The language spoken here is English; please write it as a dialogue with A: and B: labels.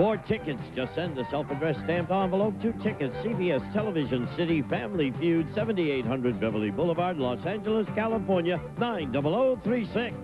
A: For tickets, just send the self-addressed stamped envelope To Tickets, CBS Television City Family Feud, 7800 Beverly Boulevard, Los Angeles, California, 90036.